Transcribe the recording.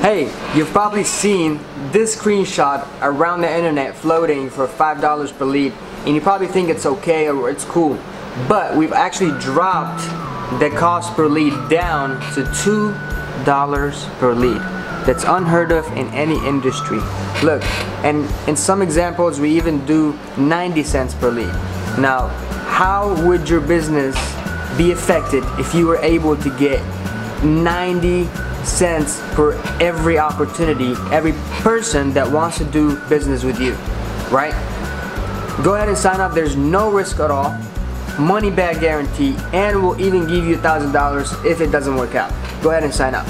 Hey, you've probably seen this screenshot around the internet floating for $5 per lead and you probably think it's okay or it's cool. But we've actually dropped the cost per lead down to $2 per lead. That's unheard of in any industry. Look, and in some examples we even do 90 cents per lead. Now, how would your business be affected if you were able to get 90 cents for every opportunity, every person that wants to do business with you, right? Go ahead and sign up. There's no risk at all. Money back guarantee, and we'll even give you $1,000 if it doesn't work out. Go ahead and sign up.